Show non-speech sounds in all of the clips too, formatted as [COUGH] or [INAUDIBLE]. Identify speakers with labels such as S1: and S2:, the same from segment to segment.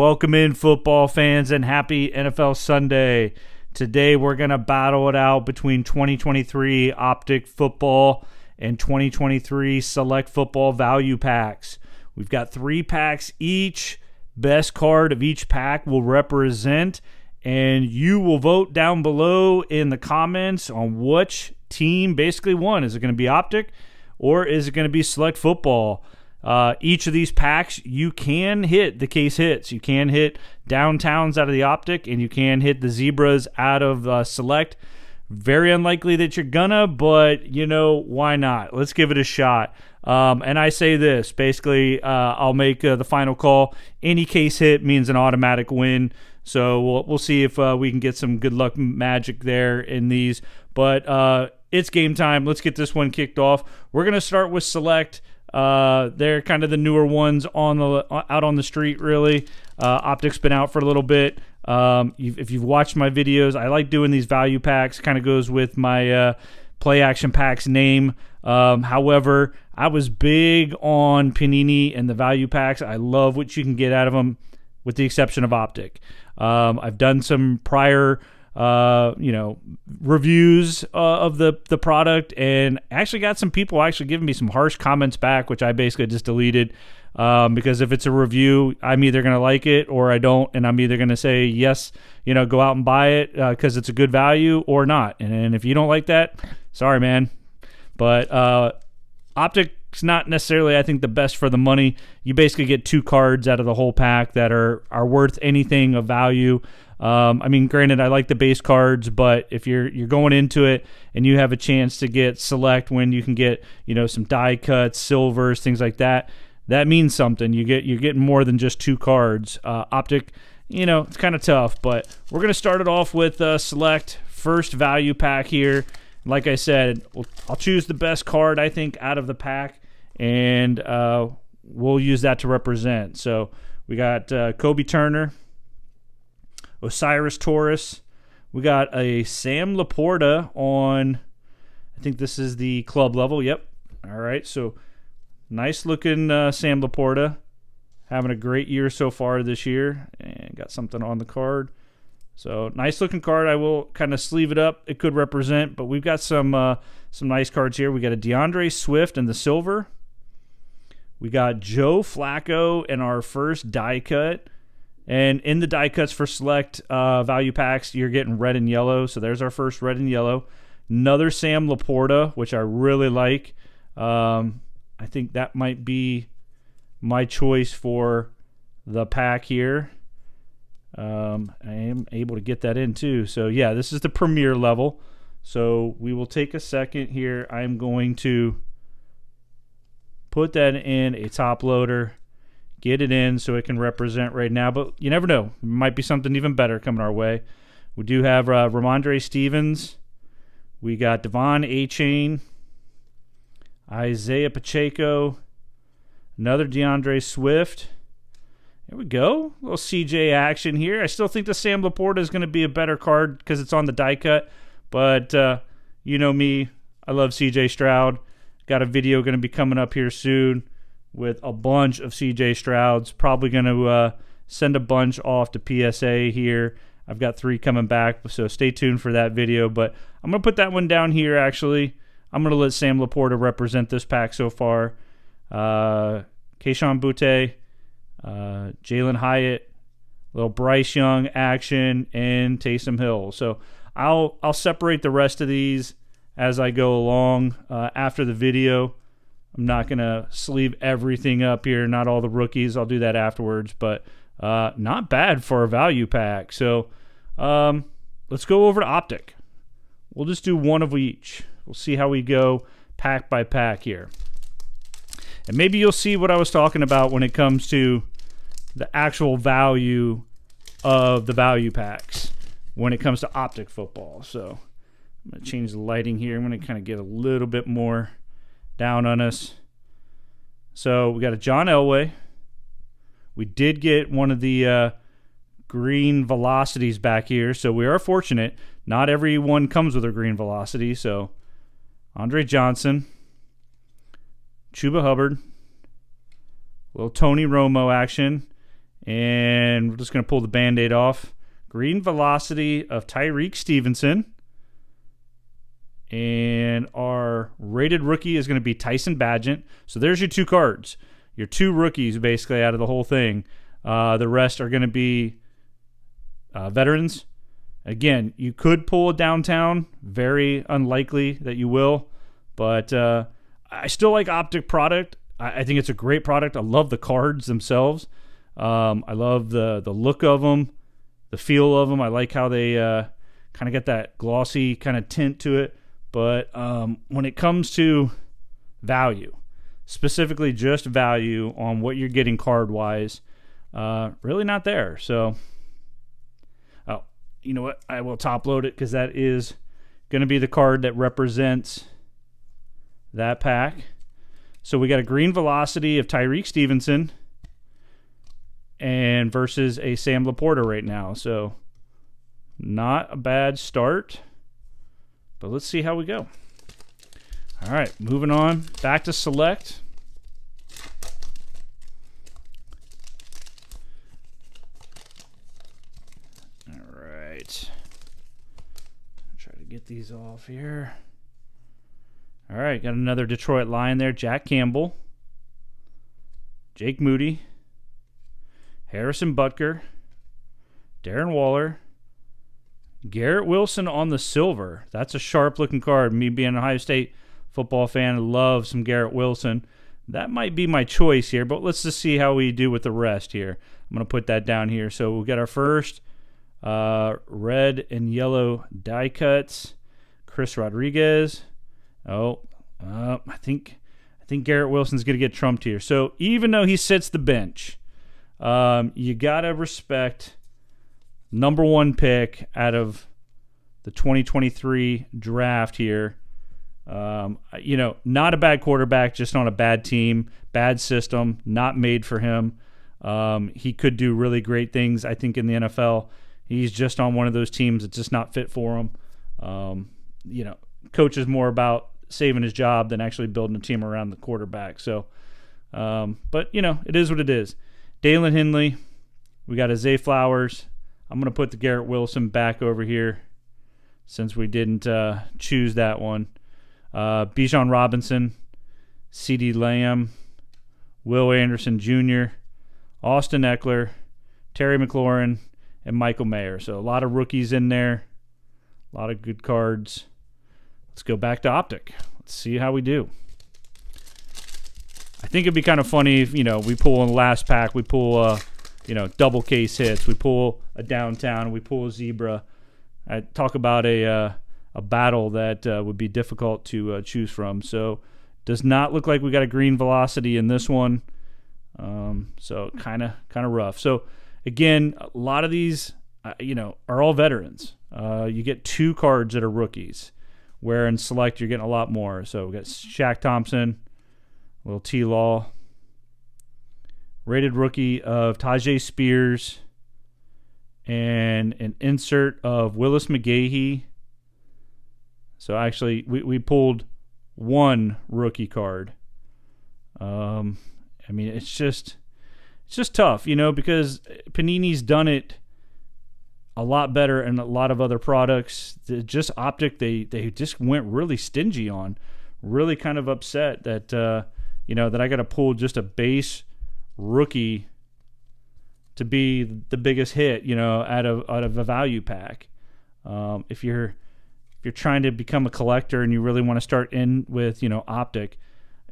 S1: Welcome in, football fans, and happy NFL Sunday. Today, we're going to battle it out between 2023 Optic Football and 2023 Select Football Value Packs. We've got three packs each. Best card of each pack will represent, and you will vote down below in the comments on which team basically won. Is it going to be Optic or is it going to be Select Football? Uh, each of these packs, you can hit the case hits. You can hit downtowns out of the optic, and you can hit the zebras out of uh, select. Very unlikely that you're gonna, but you know why not? Let's give it a shot. Um, and I say this basically, uh, I'll make uh, the final call. Any case hit means an automatic win. So we'll, we'll see if uh, we can get some good luck magic there in these. But uh, it's game time. Let's get this one kicked off. We're gonna start with select. Uh, they're kind of the newer ones on the out on the street. Really, uh, Optic's been out for a little bit. Um, you've, if you've watched my videos, I like doing these value packs. Kind of goes with my uh, play action packs name. Um, however, I was big on Panini and the value packs. I love what you can get out of them, with the exception of Optic. Um, I've done some prior uh, you know, reviews uh, of the the product, and actually got some people actually giving me some harsh comments back, which I basically just deleted. Um, because if it's a review, I'm either going to like it or I don't, and I'm either going to say yes, you know, go out and buy it because uh, it's a good value or not. And, and, if you don't like that, sorry, man. But uh, Optic's not necessarily, I think, the best for the money. You basically get two cards out of the whole pack that are are worth anything of value. Um, I mean, granted, I like the base cards, but if you're you're going into it and you have a chance to get select when you can get you know some die cuts, silvers, things like that, that means something. You get you're getting more than just two cards. Uh, optic, you know, it's kind of tough, but we're gonna start it off with uh, select first value pack here. Like I said, I'll choose the best card I think out of the pack, and uh, we'll use that to represent. So we got uh, Kobie Turner. O'Cyrus Torrence. We got a Sam LaPorta on, I think this is the club level. Yep. All right. So nice looking uh, Sam LaPorta. Having a great year so far this year. And got something on the card. So nice looking card. I will kind of sleeve it up. It could represent, but we've got some uh, some nice cards here. We got a DeAndre Swift and the silver. We got Joe Flacco and our first die cut. And in the die cuts for select uh, value packs, you're getting red and yellow. So there's our first red and yellow. Another Sam LaPorta, which I really like. Um, I think that might be my choice for the pack here. Um, I am able to get that in too. So yeah, this is the premier level. So we will take a second here. I'm going to put that in a top loader get it in so it can represent right now. But you never know. Might be something even better coming our way. We do have uh, Rhamondre Stevens. We got De'Von Achane, Isaiah Pacheco, another DeAndre Swift. There we go. A little CJ action here. I still think the Sam LaPorta is going to be a better card because it's on the die cut. But uh, you know me. I love CJ Stroud. Got a video going to be coming up here soon with a bunch of CJ Strouds. Probably going to uh, send a bunch off to PSA here. I've got three coming back, so stay tuned for that video. But I'm going to put that one down here, actually. I'm going to let Sam LaPorta represent this pack so far. Uh, Boutte, uh, Jalin Hyatt, little Bryce Young action, and Taysom Hill. So I'll I'll separate the rest of these as I go along uh, after the video. I'm not going to sleeve everything up here, not all the rookies. I'll do that afterwards, but uh, not bad for a value pack. So um, let's go over to Optic. We'll just do one of each. We'll see how we go pack by pack here. And maybe you'll see what I was talking about when it comes to the actual value of the value packs when it comes to optic football. So I'm going to change the lighting here. I'm going to kind of get a little bit more down on us. So we got a John Elway. We did get one of the uh, green velocities back here, so we are fortunate. Not everyone comes with a green velocity, so Andre Johnson, Chuba Hubbard, little Tony Romo action, And we're just going to pull the band aid off. Green velocity of Tyrique Stevenson. And our rated rookie is going to be Tyson Bagent. So there's your two cards. Your two rookies, basically, out of the whole thing. Uh, the rest are going to be uh, veterans. Again, you could pull a downtown. Very unlikely that you will. But uh, I still like Optic product. I, I, think it's a great product. I love the cards themselves. Um, I love the, the look of them, the feel of them. I like how they uh, kind of get that glossy kind of tint to it. But um, when it comes to value, specifically just value on what you're getting card wise, uh, really not there. So, oh, you know what? I will top load it because that is going to be the card that represents that pack. So we got a green velocity of Tyrique Stevenson and versus a Sam LaPorta right now. So not a bad start. But let's see how we go. All right, moving on. Back to select. All right. Try to get these off here. All right, got another Detroit Lion there. Jack Campbell. Jake Moody. Harrison Butker. Darren Waller. Garrett Wilson on the silver. That's a sharp looking card. Me being an Ohio State football fan, love some Garrett Wilson. That might be my choice here, but let's just see how we do with the rest here. I'm going to put that down here. So we'll get our first uh, red and yellow die cuts. Chris Rodriguez. Oh, uh, I think I think Garrett Wilson's going to get trumped here. So even though he sits the bench, um, you got to respect number one pick out of the 2023 draft here. Um, you know, not a bad quarterback, just on a bad team, bad system, not made for him. Um, he could do really great things, I think, in the NFL. He's just on one of those teams that's just not fit for him. Um, you know, coach is more about saving his job than actually building a team around the quarterback. So, um, but you know, it is what it is. Daiyan Henley, we got a Zay Flowers, I'm going to put the Garrett Wilson back over here since we didn't uh, choose that one. Uh, Bijan Robinson, CeeDee Lamb, Will Anderson Jr., Austin Ekeler, Terry McLaurin, and Michael Mayer. So a lot of rookies in there, a lot of good cards. Let's go back to Optic. Let's see how we do. I think it'd be kind of funny if, you know, we pull in the last pack, we pull uh, you know, double case hits. We pull a downtown, we pull a zebra. I talk about a uh, a battle that uh, would be difficult to uh, choose from. So, does not look like we got a green velocity in this one. Um, so kind of kind of rough. So again, a lot of these, uh, you know, are all veterans. Uh, you get two cards that are rookies, where in select you're getting a lot more. So we got Shaq Thompson, little T Law, rated rookie of Tyjae Spears, and an insert of Willis McGahee. So actually, we, we pulled one rookie card. Um, I mean, it's just it's just tough, you know, because Panini's done it a lot better and a lot of other products. Just optic, they they just went really stingy on. Really kind of upset that uh, you know that I got to pull just a base rookie to be the biggest hit, you know, out of out of a value pack. Um, if you're if you're trying to become a collector and you really want to start in with, you know, optic,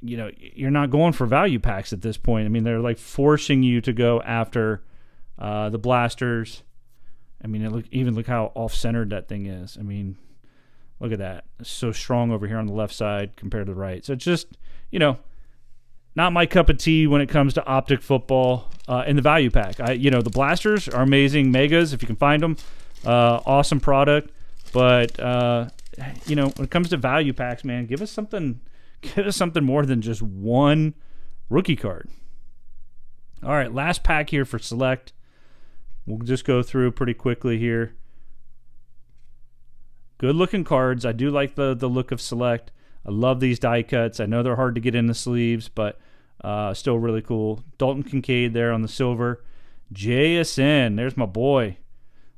S1: you know, you're not going for value packs at this point. I mean, they're like forcing you to go after uh, the blasters. I mean, look even look how off centered that thing is. I mean, look at that. It's so strong over here on the left side compared to the right. So it's just, you know, not my cup of tea when it comes to optic football uh, in the value pack. I, you know, the blasters are amazing, megas if you can find them, uh, awesome product. But uh, you know, when it comes to value packs, man, give us something, [LAUGHS] give us something more than just one rookie card. All right, last pack here for select. We'll just go through pretty quickly here. Good looking cards. I do like the the look of select. I love these die cuts. I know they're hard to get in the sleeves, but uh, still really cool. Dalton Kincaid there on the silver. JSN. There's my boy.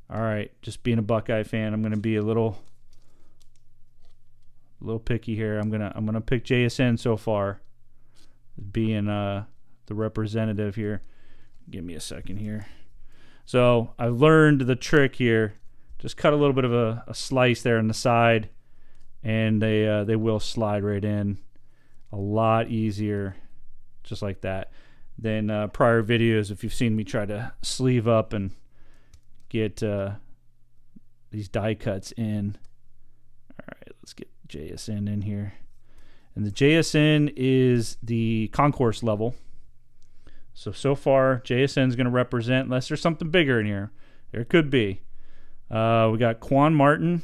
S1: All right, just being a Buckeye fan, I'm gonna be a little, a little picky here. I'm gonna I'm gonna pick JSN so far, being uh the representative here. Give me a second here. So I learned the trick here. Just cut a little bit of a, a slice there on the side, and they uh, they will slide right in. A lot easier, just like that, than uh, prior videos. If you've seen me try to sleeve up and get uh, these die cuts in. All right, let's get JSN in here. And the JSN is the concourse level. So, so far, JSN is going to represent, unless there's something bigger in here. There could be. Uh, we got Quan Martin,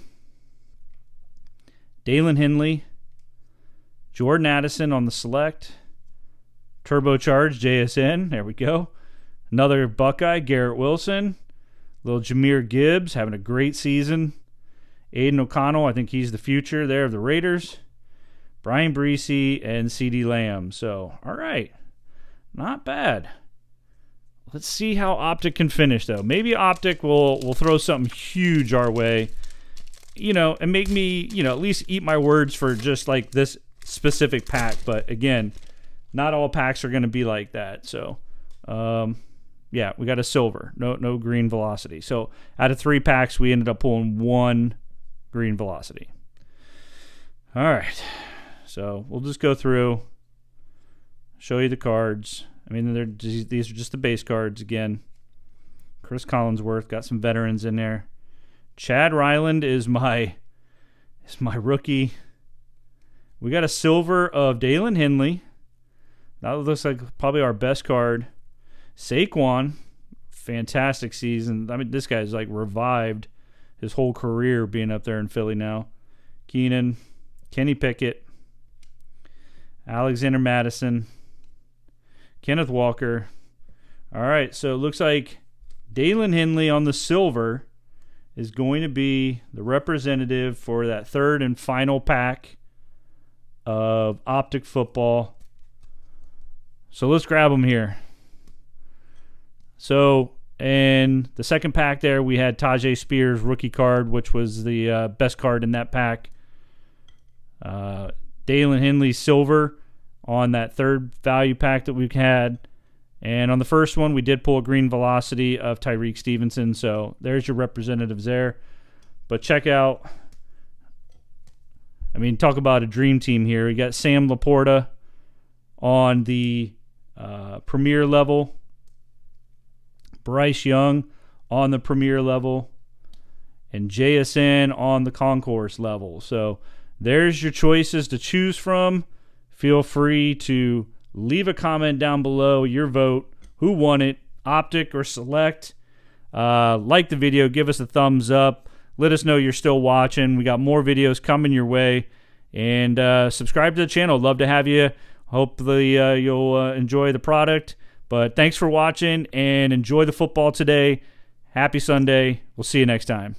S1: Daiyan Henley, Jordan Addison on the select, turbocharged JSN. There we go. Another Buckeye, Garrett Wilson, little Jahmyr Gibbs having a great season. Aidan O'Connell, I think he's the future there of the Raiders. Bryan Bresee and CeeDee Lamb. So, all right. Not bad. Let's see how Optic can finish though. Maybe Optic will will throw something huge our way. You know, and make me, you know, at least eat my words for just like this specific pack, but again, not all packs are going to be like that. So, um, yeah, we got a silver, no no green velocity. So out of three packs, we ended up pulling one green velocity. All right, so we'll just go through, show you the cards. I mean, they're these are just the base cards again. Cris Collinsworth got some veterans in there. Chad Ryland is my is my rookie. We got a silver of Daiyan Henley. That looks like probably our best card. Saquon, fantastic season. I mean, this guy's like revived his whole career being up there in Philly now. Keenan, Kenny Pickett, Alexander Mattison, Kenneth Walker. All right, so it looks like Daiyan Henley on the silver is going to be the representative for that third and final pack of Optic Football. So let's grab them here. So, in the second pack there, we had Tyjae Spears rookie card, which was the uh, best card in that pack. Uh, Daiyan Henley silver on that third value pack that we've had. And on the first one, we did pull a green velocity of Tyrique Stevenson. So there's your representatives there. But check out, I mean, talk about a dream team here. We got Sam LaPorta on the uh, premier level Bryce Young on the premier level, and JSN on the concourse level. So there's your choices to choose from. Feel free to leave a comment down below your vote. Who won it? Optic or Select? Uh, like the video, give us a thumbs up. Let us know you're still watching. We got more videos coming your way. And uh, subscribe to the channel. Love to have you. Hopefully, uh, you'll uh, enjoy the product. But thanks for watching and enjoy the football today. Happy Sunday. We'll see you next time.